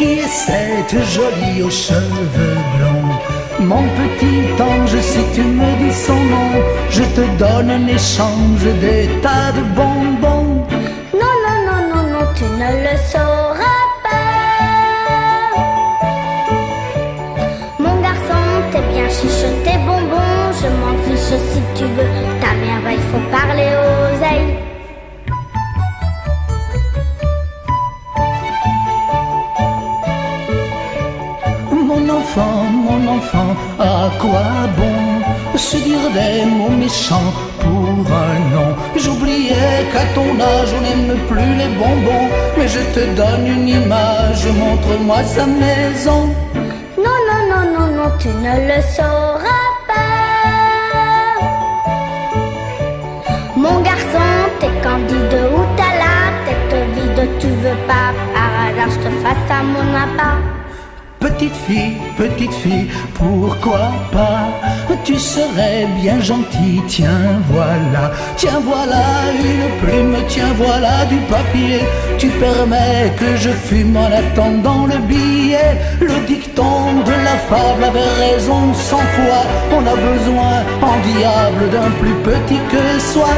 tête jolie aux cheveux blonds. Mon petit ange, si tu me dis son nom, je te donne un échange des tas de bonbons. Non, non, non, non, non, tu ne le sauras pas. Mon garçon, t'es bien chiche, t'es bonbon, je m'en fiche si tu veux. À quoi bon se dire des mots méchants pour un nom? J'oubliais qu'à ton âge on n'aime plus les bonbons, mais je te donne une image, montre-moi sa maison. Non, non, non, non, non, tu ne le sauras pas. Mon garçon, t'es candide ou t'as la tête vide, tu veux pas par hasard je te fasse à mon appart. Petite fille, petite fille, pourquoi pas? Tu serais bien gentille, tiens voilà, tiens voilà une plume, tiens voilà du papier. Tu permets que je fume en attendant le billet. Le dicton de la fable avait raison cent fois. On a besoin en diable d'un plus petit que soi.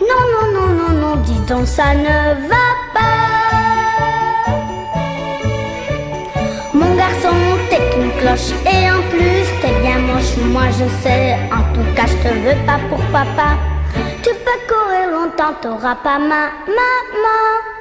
Non, non, non, non, non, dis donc ça ne va pas. Et en plus t'es bien moche. Moi je sais, en tout cas je te veux pas pour papa. Tu peux courir longtemps, t'auras pas ma maman.